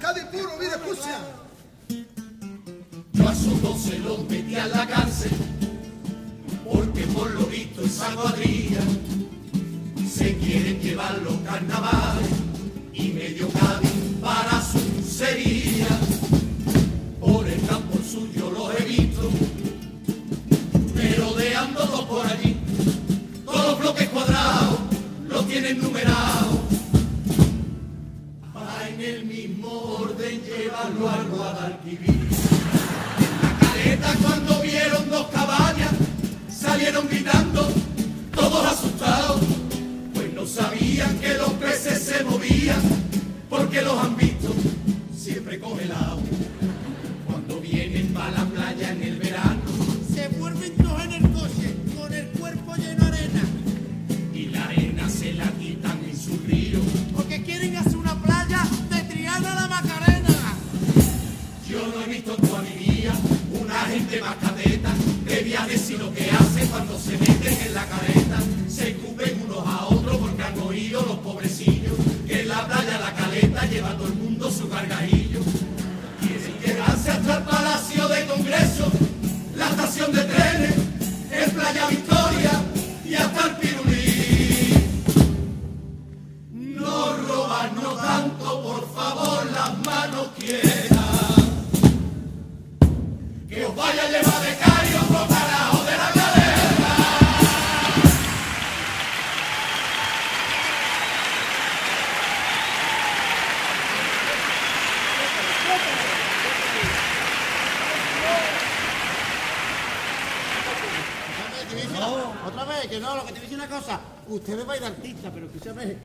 Cádiz puro, mira, escucha. Yo a sus dos se los metí a la cárcel, porque por lo visto esa cuadrilla se quieren llevar los carnavales y medio Cádiz para orden llevarlo al Guadalquivir. La caleta cuando vieron dos caballas salieron gritando, todos asustados, pues no sabían que los peces se movían, porque los no he visto en toda mi vida una gente más cadeta de viajes y lo que hace cuando se meten en la careta. Se escupen unos a otros porque han oído los pobrecillos que en la playa la caleta lleva todo el mundo su cargajillo. Otra vez, que no, lo que te dice una cosa. Usted me va a ir artista, pero escúchame.